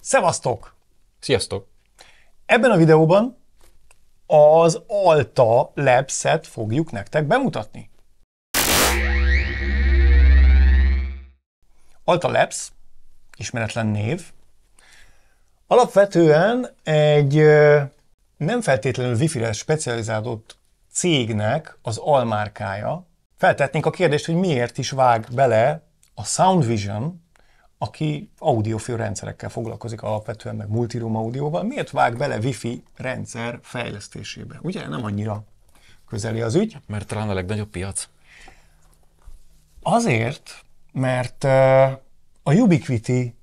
Szevasztok! Sziasztok! Ebben a videóban az Alta Labs-et fogjuk nektek bemutatni. Alta Labs, ismeretlen név, alapvetően egy nem feltétlenül wifi-re specializálódott cégnek az almárkája. Feltetnénk a kérdést, hogy miért is vág bele a Sound Vision, aki audiofil rendszerekkel foglalkozik alapvetően, meg multiroom audióval, miért vág bele wifi rendszer fejlesztésébe? Ugye nem annyira közeli az ügy. Mert talán a legnagyobb piac. Azért, mert a Ubiquiti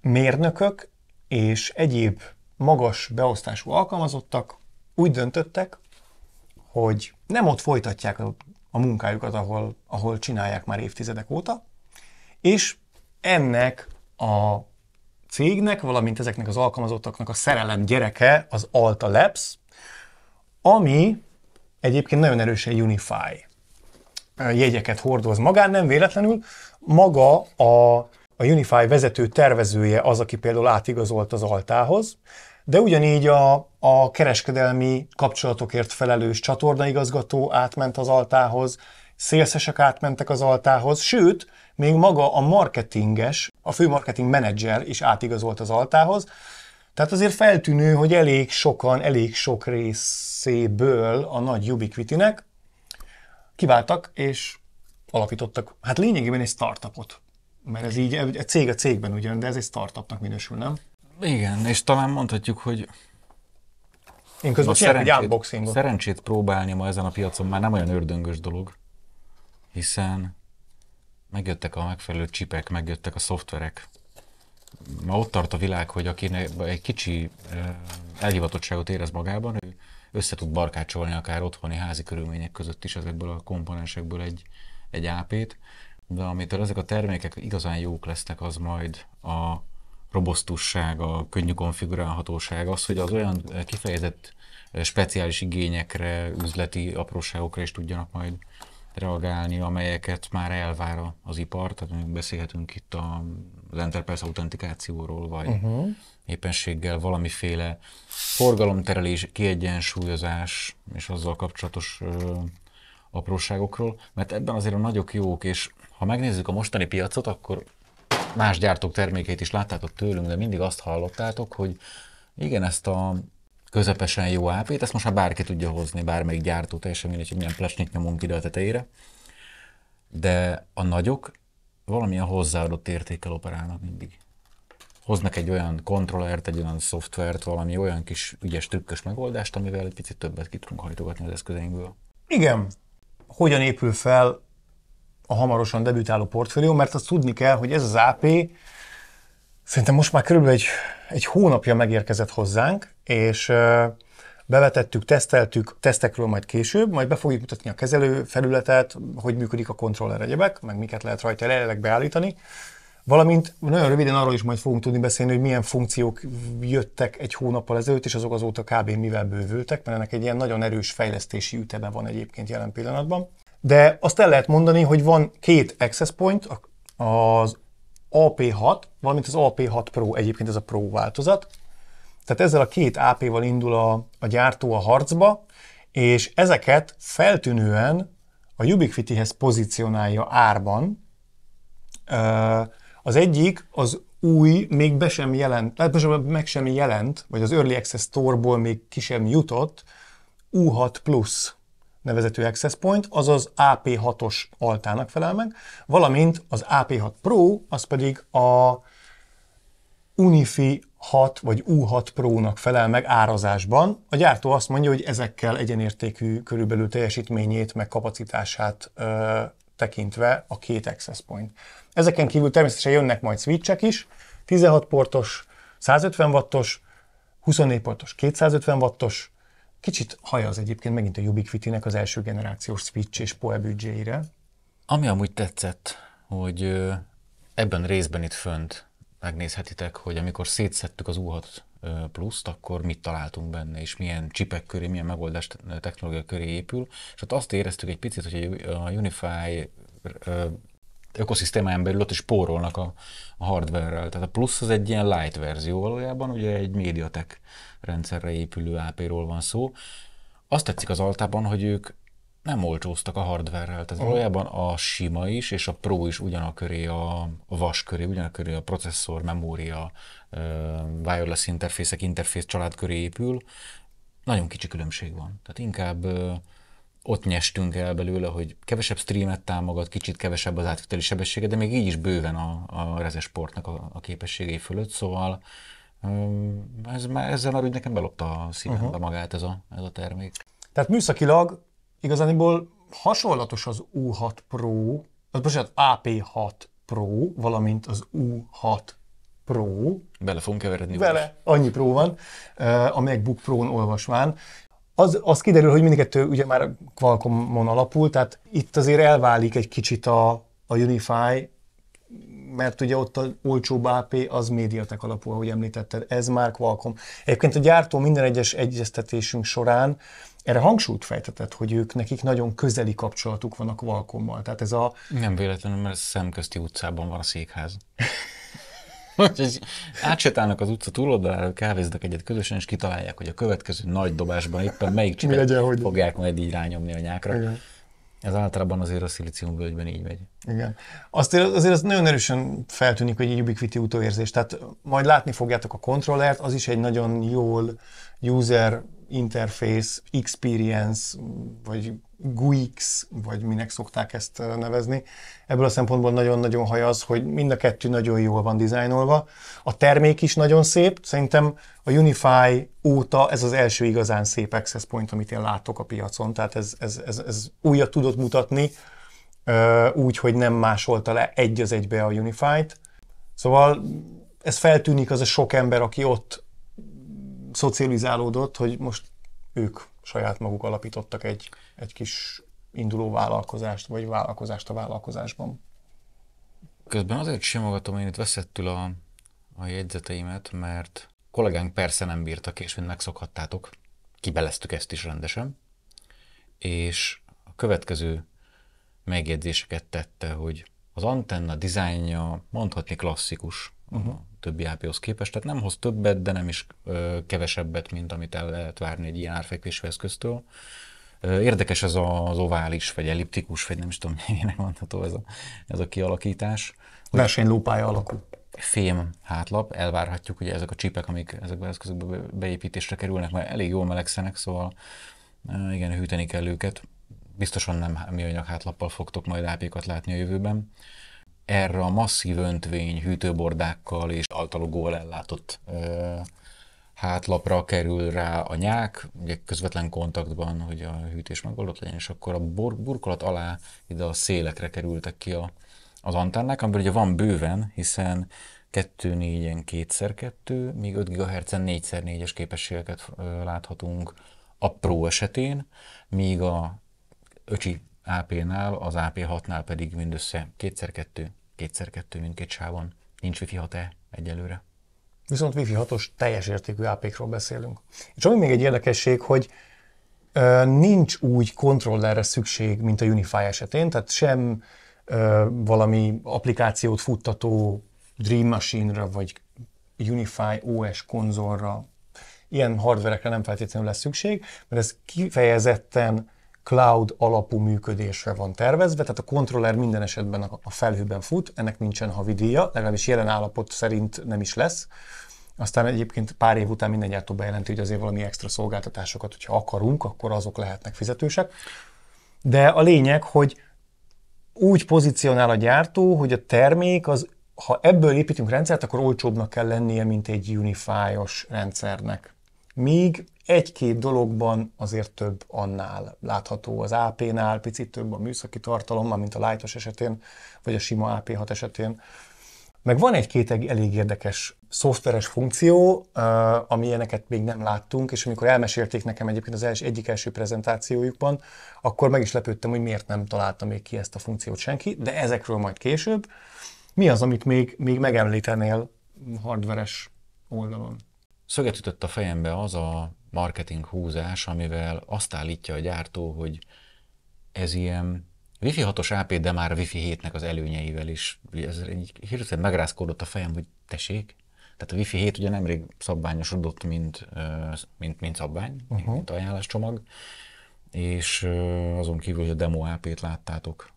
mérnökök és egyéb magas beosztású alkalmazottak úgy döntöttek, hogy nem ott folytatják a, a munkájukat, ahol, ahol csinálják már évtizedek óta, és ennek a cégnek, valamint ezeknek az alkalmazottaknak a szerelem gyereke az Alta Labs, ami egyébként nagyon erősen Unify jegyeket hordoz magán, nem véletlenül. Maga a, a Unify vezető tervezője az, aki például átigazolt az altához, de ugyanígy a, a kereskedelmi kapcsolatokért felelős csatornaigazgató átment az altához, szélszesek átmentek az altához, sőt, még maga a marketinges, a fő marketing menedzser is átigazolt az altához. Tehát azért feltűnő, hogy elég sokan, elég sok részéből a nagy Ubiquitinek kiváltak és alapítottak, hát lényegében egy startupot. Mert ez így, egy cég a cégben ugyan, de ez egy startupnak minősül, nem? Igen, és talán mondhatjuk, hogy Én közben csinálok egy unboxingot. szerencsét próbálni ma ezen a piacon már nem olyan ördöngös dolog, hiszen megjöttek a megfelelő csipek, megjöttek a szoftverek. Ma ott tart a világ, hogy aki egy kicsi elhivatottságot érez magában, ő össze tud barkácsolni akár otthoni házi körülmények között is ezekből a komponensekből egy, egy AP-t, de amitől ezek a termékek igazán jók lesznek, az majd a robosztusság, a könnyű konfigurálhatóság, az, hogy az olyan eh, kifejezett eh, speciális igényekre, üzleti apróságokra is tudjanak majd reagálni, amelyeket már elvár az ipar, tehát beszélhetünk itt a, az enterprise autentikációról, vagy uh-huh. éppenséggel valamiféle forgalomterelés, kiegyensúlyozás és azzal kapcsolatos ö, apróságokról, mert ebben azért a nagyok jók, és ha megnézzük a mostani piacot, akkor más gyártók termékeit is láttátok tőlünk, de mindig azt hallottátok, hogy igen, ezt a közepesen jó AP-t, ezt most már bárki tudja hozni, bármelyik gyártó, teljesen mindegy, hogy milyen plesnyit nyomunk ide a tetejére, de a nagyok valamilyen hozzáadott értékkel operálnak mindig. Hoznak egy olyan kontrollert, egy olyan szoftvert, valami olyan kis ügyes, trükkös megoldást, amivel egy picit többet ki tudunk hajtogatni az eszközeinkből. Igen. Hogyan épül fel a hamarosan debütáló portfólió, mert azt tudni kell, hogy ez az AP szerintem most már körülbelül egy, egy hónapja megérkezett hozzánk, és bevetettük, teszteltük, tesztekről majd később, majd be fogjuk mutatni a kezelő felületet, hogy működik a kontroller egyebek, meg miket lehet rajta jelenleg beállítani. Valamint nagyon röviden arról is majd fogunk tudni beszélni, hogy milyen funkciók jöttek egy hónappal ezelőtt, és azok azóta kb. mivel bővültek, mert ennek egy ilyen nagyon erős fejlesztési üteme van egyébként jelen pillanatban. De azt el lehet mondani, hogy van két access point, az AP6, valamint az AP6 Pro, egyébként ez a Pro változat. Tehát ezzel a két AP-val indul a, a gyártó a harcba, és ezeket feltűnően a Ubiquitihez pozícionálja árban, Az egyik az új, még be sem jelent, tehát most meg sem jelent, vagy az Early Access Store-ból még ki sem jutott, U6 Plus nevezetű access point, azaz AP6-os altának felel meg, valamint az AP6 Pro, az pedig a Unifi 6 vagy U6 Pro-nak felel meg árazásban. A gyártó azt mondja, hogy ezekkel egyenértékű körülbelül teljesítményét, meg kapacitását ö, tekintve a két access point. Ezeken kívül természetesen jönnek majd switchek is, 16 portos, 150 wattos, 24 portos, 250 wattos, kicsit hajaz egyébként megint a Ubiquitinek az első generációs switch és PoE büdzséire. Ami amúgy tetszett, hogy ebben részben itt fönt megnézhetitek, hogy amikor szétszettük az U6 ö, pluszt, akkor mit találtunk benne, és milyen csipek köré, milyen megoldás te- technológia köré épül, és ott azt éreztük egy picit, hogy a Unify ö, ökoszisztémáján belül ott is spórolnak a, a hardware-rel. Tehát a plusz az egy ilyen light verzió valójában, ugye egy MediaTek rendszerre épülő AP-ról van szó. Azt tetszik az altában, hogy ők nem olcsóztak a hardware-rel, tehát valójában a sima is, és a Pro is ugyanak köré, a, a vas köré, ugyanak köré a processzor, memória, uh, wireless interfészek, interfész család köré épül. Nagyon kicsi különbség van. Tehát inkább uh, ott nyestünk el belőle, hogy kevesebb streamet támogat, kicsit kevesebb az átviteli sebessége, de még így is bőven a, a rezesportnak a, a képességei fölött, szóval ez, ezzel már úgy nekem belopta a szívembe uh-huh. magát ez a, ez a termék. Tehát műszakilag igazániból hasonlatos az U6 Pro, az bocsánat, AP6 Pro, valamint az U6 Pro. Bele fogunk keveredni. Bele, annyi Pro van, a MacBook Pro-n olvasván. Az, az kiderül, hogy mindkettő ugye már Qualcommon alapul, tehát itt azért elválik egy kicsit a, a Unify, mert ugye ott az olcsóbb AP az médiatek alapú, ahogy említetted, ez már Qualcomm. Egyébként a gyártó minden egyes egyeztetésünk során erre hangsúlyt fejtetett, hogy ők nekik nagyon közeli kapcsolatuk van a Qualcommmal. Tehát ez a... Nem véletlenül, mert szemközti utcában van a székház. Úgyhogy átsétálnak az utca túloldalára, kávéznak egyet közösen, és kitalálják, hogy a következő nagy dobásban éppen melyik csipet fogják majd így rányomni a nyákra. Igen. Ez általában azért a szilíciumvölgyben így megy. Igen. Azt azért az nagyon erősen feltűnik, hogy egy Ubiquiti utóérzés. Tehát majd látni fogjátok a kontrollert, az is egy nagyon jól user interface, experience, vagy GUIX, vagy minek szokták ezt nevezni. Ebből a szempontból nagyon-nagyon haj az, hogy mind a kettő nagyon jól van dizájnolva. A termék is nagyon szép. Szerintem a Unify óta ez az első igazán szép access point, amit én látok a piacon. Tehát ez, ez, ez, ez újat tudott mutatni, úgy, hogy nem másolta le egy az egybe a Unify-t. Szóval ez feltűnik az a sok ember, aki ott szocializálódott, hogy most ők saját maguk alapítottak egy, egy kis induló vállalkozást, vagy vállalkozást a vállalkozásban. Közben azért simogatom én itt veszettül a, a jegyzeteimet, mert kollégánk persze nem bírtak, és mint megszokhattátok, kibeleztük ezt is rendesen, és a következő megjegyzéseket tette, hogy az antenna dizájnja mondhatni klasszikus, uh-huh többi AP-hoz képest, tehát nem hoz többet, de nem is ö, kevesebbet, mint amit el lehet várni egy ilyen árfekvésű eszköztől. Érdekes ez az ovális, vagy elliptikus, vagy nem is tudom, minek mondható ez a, ez a kialakítás. Versenylópálya alakú. Fém hátlap, elvárhatjuk, hogy ezek a csipek, amik ezekbe az eszközökbe beépítésre kerülnek, mert elég jól melegszenek, szóval igen, hűteni kell őket. Biztosan nem műanyag hátlappal fogtok majd AP-kat látni a jövőben erre a masszív öntvény hűtőbordákkal és altalogóval ellátott ö, hátlapra kerül rá a nyák, ugye közvetlen kontaktban, hogy a hűtés megoldott legyen, és akkor a bur- burkolat alá ide a szélekre kerültek ki a, az antennák, amiből ugye van bőven, hiszen 2-4-en 2x2, míg 5 GHz-en 4x4-es képességeket ö, láthatunk a Pro esetén, míg a öcsi AP-nál, az AP6-nál pedig mindössze 2x2, 2x2 mindkét sávon. Nincs Wi-Fi 6E egyelőre. Viszont Wi-Fi 6-os teljes értékű AP-król beszélünk. És ami még egy érdekesség, hogy ö, nincs úgy kontrollerre szükség, mint a Unify esetén, tehát sem ö, valami applikációt futtató Dream Machine-ra, vagy Unify OS konzolra, ilyen hardverekre nem feltétlenül lesz szükség, mert ez kifejezetten cloud alapú működésre van tervezve, tehát a kontroller minden esetben a felhőben fut, ennek nincsen havidíja, legalábbis jelen állapot szerint nem is lesz. Aztán egyébként pár év után minden gyártó bejelenti, hogy azért valami extra szolgáltatásokat, hogyha akarunk, akkor azok lehetnek fizetősek. De a lényeg, hogy úgy pozícionál a gyártó, hogy a termék az, ha ebből építünk rendszert, akkor olcsóbbnak kell lennie, mint egy Unify-os rendszernek. Míg egy-két dologban azért több annál látható az AP-nál, picit több a műszaki tartalom, mint a Lightos esetén, vagy a sima AP6 esetén. Meg van egy-két elég érdekes szoftveres funkció, ami ilyeneket még nem láttunk, és amikor elmesélték nekem egyébként az első, egyik első prezentációjukban, akkor meg is lepődtem, hogy miért nem találta még ki ezt a funkciót senki, de ezekről majd később. Mi az, amit még, még megemlítenél hardveres oldalon? Szöget ütött a fejembe az a marketing húzás, amivel azt állítja a gyártó, hogy ez ilyen Wi-Fi 6-os AP, de már a Wi-Fi 7-nek az előnyeivel is. Ez egy hirtelen megrázkódott a fejem, hogy tessék. Tehát a Wi-Fi 7 ugye nemrég szabványosodott, mint, mint, mint szabvány, uh-huh. mint ajánláscsomag, és azon kívül, hogy a demo AP-t láttátok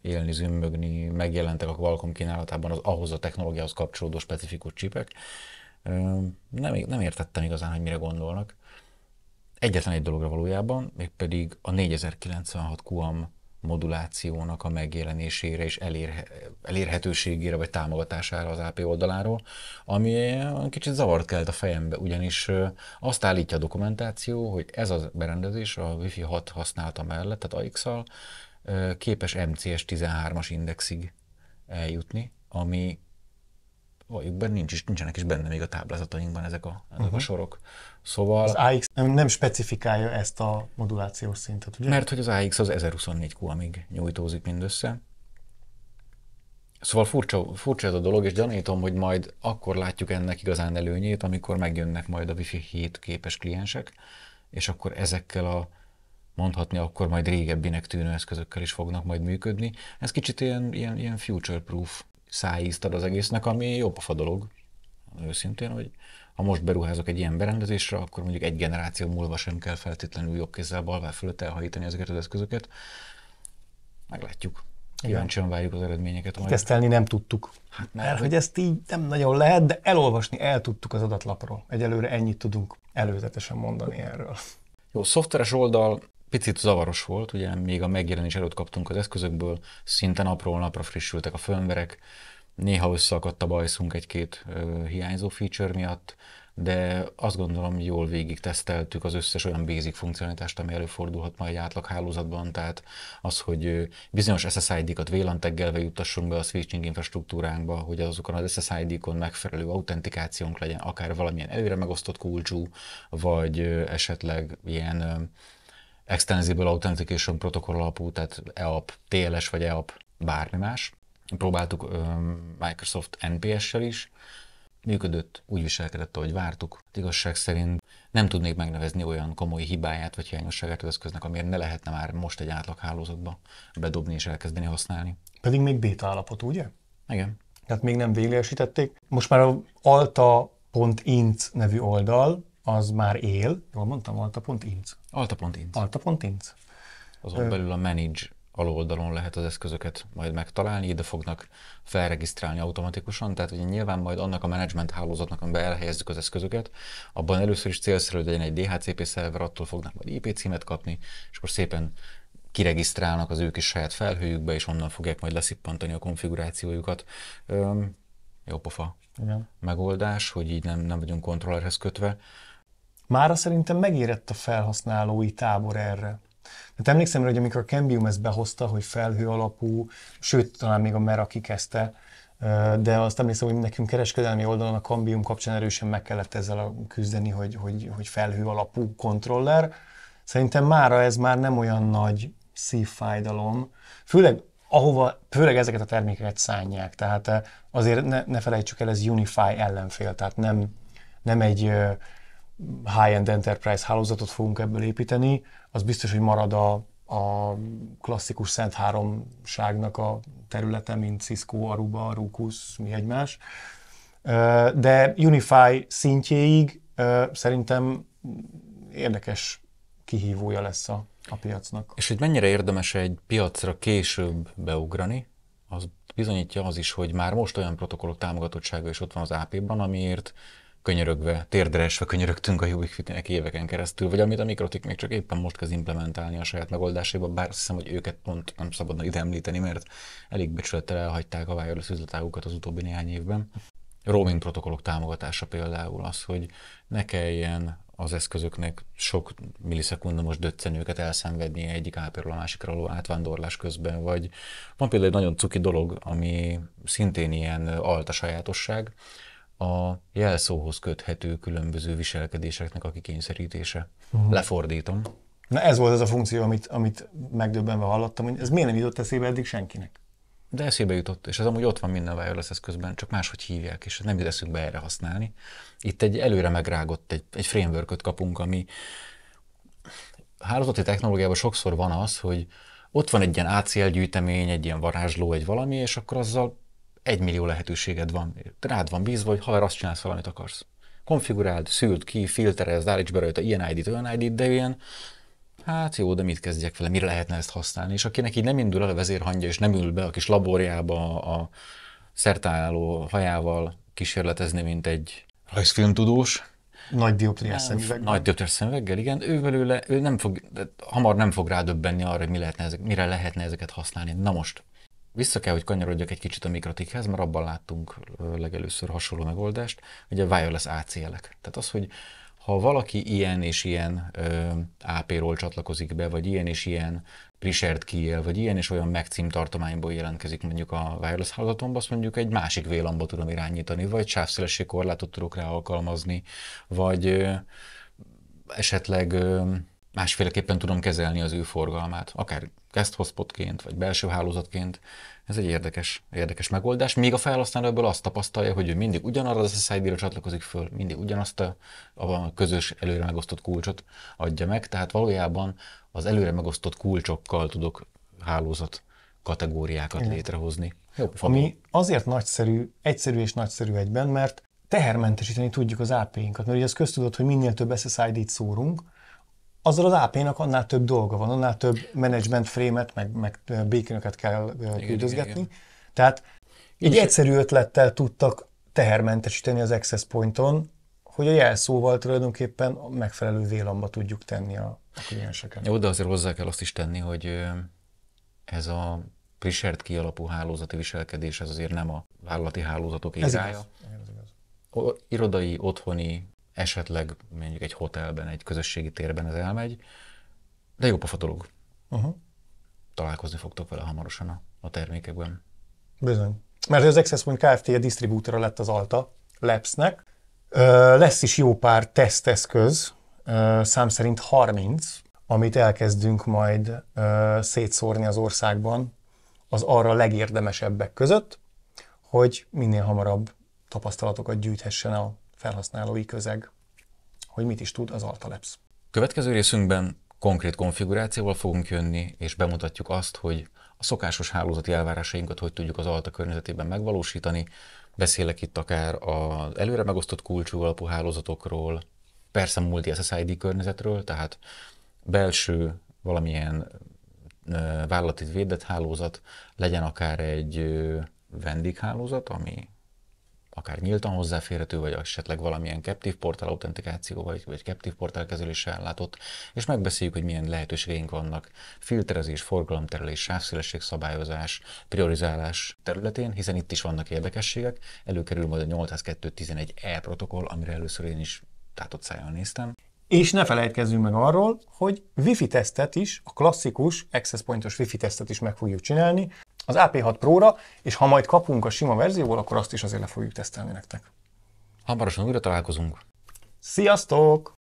élni, zümmögni, megjelentek a Qualcomm kínálatában az ahhoz a technológiához kapcsolódó specifikus csipek. Nem, nem értettem igazán, hogy mire gondolnak. Egyetlen egy dologra valójában, mégpedig a 4096 QAM modulációnak a megjelenésére és elérhe, elérhetőségére vagy támogatására az AP oldaláról, ami kicsit zavart kelt a fejembe, ugyanis azt állítja a dokumentáció, hogy ez a berendezés a Wi-Fi 6 használata mellett, tehát AX-al képes MCS 13-as indexig eljutni, ami valljuk be, nincs is, nincsenek is benne még a táblázatainkban ezek a, ezek uh-huh. a sorok. Szóval... Az AX nem, nem specifikálja ezt a modulációs szintet, ugye? Mert hogy az AX az 1024 q amíg nyújtózik mindössze. Szóval furcsa, furcsa ez a dolog, és gyanítom, hogy majd akkor látjuk ennek igazán előnyét, amikor megjönnek majd a Wi-Fi 7 képes kliensek, és akkor ezekkel a mondhatni, akkor majd régebbinek tűnő eszközökkel is fognak majd működni. Ez kicsit ilyen, ilyen, ilyen future-proof szájízt ad az egésznek, ami jobb a dolog, őszintén, hogy ha most beruházok egy ilyen berendezésre, akkor mondjuk egy generáció múlva sem kell feltétlenül jobb kézzel balvá fölött elhajítani ezeket az eszközöket. Meglátjuk. Kíváncsian várjuk az eredményeket. Majd. Tesztelni nem tudtuk. Hát, mert, mert hogy ezt így nem nagyon lehet, de elolvasni el tudtuk az adatlapról. Egyelőre ennyit tudunk előzetesen mondani erről. Jó, szoftveres oldal picit zavaros volt, ugye még a megjelenés előtt kaptunk az eszközökből, szinte napról napra frissültek a firmverek, néha összeakadt a bajszunk egy-két hiányzó feature miatt, de azt gondolom jól végig teszteltük az összes olyan basic funkcionalitást, ami előfordulhat majd egy átlag hálózatban, tehát az, hogy bizonyos SSID-kat VLAN teggelve juttassunk be a switching infrastruktúránkba, hogy azokon az SSID-kon megfelelő autentikációnk legyen, akár valamilyen előre megosztott kulcsú, vagy esetleg ilyen Extensible Authentication Protocol alapú, tehát EAP, TLS vagy EAP, bármi más. Próbáltuk Microsoft NPS-sel is, működött, úgy viselkedett, ahogy vártuk. Igazság szerint nem tudnék megnevezni olyan komoly hibáját vagy hiányosságát az eszköznek, amiért ne lehetne már most egy átlag hálózatba bedobni és elkezdeni használni. Pedig még beta állapot, ugye? Igen. Tehát még nem véglegesítették. Most már a alta.int nevű oldal az már él. Jól mondtam, alta.inc. Alta.inc. Alta.inc. Azon Ö... belül a manage aloldalon lehet az eszközöket majd megtalálni, ide fognak felregisztrálni automatikusan, tehát ugye nyilván majd annak a management hálózatnak, amiben elhelyezzük az eszközöket, abban először is célszerű, hogy legyen egy DHCP szerver, attól fognak majd IP címet kapni, és akkor szépen kiregisztrálnak az ők is saját felhőjükbe, és onnan fogják majd leszippantani a konfigurációjukat. Öm, jó pofa Igen. megoldás, hogy így nem, nem vagyunk kontrollerhez kötve. Mára szerintem megérett a felhasználói tábor erre. Tehát emlékszem, hogy amikor a Cambium ezt behozta, hogy felhő alapú, sőt, talán még a Meraki kezdte, de azt emlékszem, hogy nekünk kereskedelmi oldalon a Cambium kapcsán erősen meg kellett ezzel küzdeni, hogy, hogy, hogy felhő alapú kontroller. Szerintem mára ez már nem olyan nagy szívfájdalom, főleg ahova, főleg ezeket a termékeket szánják. Tehát azért ne, ne felejtsük el, ez Unify ellenfél, tehát nem, nem egy high-end enterprise hálózatot fogunk ebből építeni, az biztos, hogy marad a, a klasszikus Szent Háromságnak a területe, mint Cisco, Aruba, Rukus, mi egymás. De Unify szintjéig szerintem érdekes kihívója lesz a, a piacnak. És hogy mennyire érdemes egy piacra később beugrani, az bizonyítja az is, hogy már most olyan protokollok támogatottsága is ott van az AP-ban, amiért könyörögve, térdre esve könyörögtünk a Ubiquiti-nek éveken keresztül, vagy amit a Mikrotik még csak éppen most kezd implementálni a saját megoldásába, bár azt hiszem, hogy őket pont nem szabadna ide említeni, mert elég becsülettel elhagyták a wireless üzletágukat az utóbbi néhány évben. Roaming protokollok támogatása például az, hogy ne kelljen az eszközöknek sok millisekundumos döccenőket elszenvedni egyik ápéről a másikra való átvándorlás közben, vagy van például egy nagyon cuki dolog, ami szintén ilyen alta sajátosság, a jelszóhoz köthető különböző viselkedéseknek a kikényszerítése. Uh-huh. Lefordítom. Na ez volt az a funkció, amit, amit megdöbbenve hallottam, hogy ez miért nem jutott eszébe eddig senkinek? De eszébe jutott, és ez amúgy ott van minden wireless közben, csak máshogy hívják, és nem jut eszünkbe erre használni. Itt egy előre megrágott, egy, egy framework kapunk, ami hálózati technológiában sokszor van az, hogy ott van egy ilyen ACL gyűjtemény, egy ilyen varázsló, egy valami, és akkor azzal egy millió lehetőséged van. Rád van bízva, hogy haver azt csinálsz, valamit akarsz. Konfiguráld, szűrd ki, filterezd, állíts be rajta ilyen ID-t, olyan ID-t, de ilyen, hát jó, de mit kezdjek vele, mire lehetne ezt használni? És akinek így nem indul el a vezérhangja, és nem ül be a kis laborjába a szertálló hajával kísérletezni, mint egy rajzfilmtudós, Nagy dioptriás szemüveg. nagy dioptriás szemüveggel, igen, ő belőle, ő nem fog, hamar nem fog rádöbbenni arra, hogy mi lehetne ezek, mire lehetne ezeket használni. Na most, vissza kell, hogy kanyarodjak egy kicsit a mikrotikhez, mert abban láttunk legelőször hasonló megoldást, ugye wireless ACL-ek. Tehát az, hogy ha valaki ilyen és ilyen ö, AP-ról csatlakozik be, vagy ilyen és ilyen preshared vagy ilyen és olyan megcím tartományból jelentkezik mondjuk a wireless hálózatomba, azt mondjuk egy másik VLAN-ba tudom irányítani, vagy sávszélesség korlátot tudok rá alkalmazni, vagy ö, esetleg ö, másféleképpen tudom kezelni az ő forgalmát, akár guest hotspotként, vagy belső hálózatként. Ez egy érdekes, érdekes megoldás. Még a felhasználó ebből azt tapasztalja, hogy ő mindig ugyanarra az SSID-re csatlakozik föl, mindig ugyanazt a, a közös előre megosztott kulcsot adja meg, tehát valójában az előre megosztott kulcsokkal tudok hálózat kategóriákat Igen. létrehozni. Jó, Ami azért nagyszerű, egyszerű és nagyszerű egyben, mert tehermentesíteni tudjuk az AP-inkat, mert ugye az köztudott, hogy minél több SSID-t szórunk, azzal az AP-nak annál több dolga van, annál több management frame-et, meg, meg békönöket kell küldözgetni. igen. Tehát egy És- egyszerű ötlettel tudtak tehermentesíteni az access pointon, hogy a jelszóval tulajdonképpen a megfelelő vélamba tudjuk tenni a, a klienseket. Jó, de azért hozzá kell azt is tenni, hogy ez a preshared key alapú hálózati viselkedés, ez azért nem a vállalati hálózatok Ez érája. igaz. Igen, ez igaz. O- irodai, otthoni, esetleg mondjuk egy hotelben, egy közösségi térben ez elmegy, de jó pofa dolog. Uh-huh. Találkozni fogtok vele hamarosan a, a termékekben. Bizony. Mert az Access Point Kft. a disztribútora lett az Alta Labsnek. Lesz is jó pár teszteszköz, szám szerint 30, amit elkezdünk majd szétszórni az országban az arra legérdemesebbek között, hogy minél hamarabb tapasztalatokat gyűjthessen a felhasználói közeg, hogy mit is tud az Alta Labs. Következő részünkben konkrét konfigurációval fogunk jönni, és bemutatjuk azt, hogy a szokásos hálózati elvárásainkat hogy tudjuk az alta környezetében megvalósítani. Beszélek itt akár az előre megosztott kulcsú alapú hálózatokról, persze multi SSID környezetről, tehát belső valamilyen vállalati védett hálózat, legyen akár egy vendéghálózat, ami akár nyíltan hozzáférhető, vagy esetleg valamilyen captive portál autentikáció, vagy, vagy captive portál kezeléssel ellátott, és megbeszéljük, hogy milyen lehetőségeink vannak filterezés, forgalomterelés, sávszélesség szabályozás, priorizálás területén, hiszen itt is vannak érdekességek. Előkerül majd a 802.11e protokoll, amire először én is tátott szájjal néztem. És ne felejtkezzünk meg arról, hogy Wi-Fi tesztet is, a klasszikus Access Pointos Wi-Fi tesztet is meg fogjuk csinálni az AP6 Pro-ra, és ha majd kapunk a sima verzióból, akkor azt is azért le fogjuk tesztelni nektek. Hamarosan újra találkozunk. Sziasztok!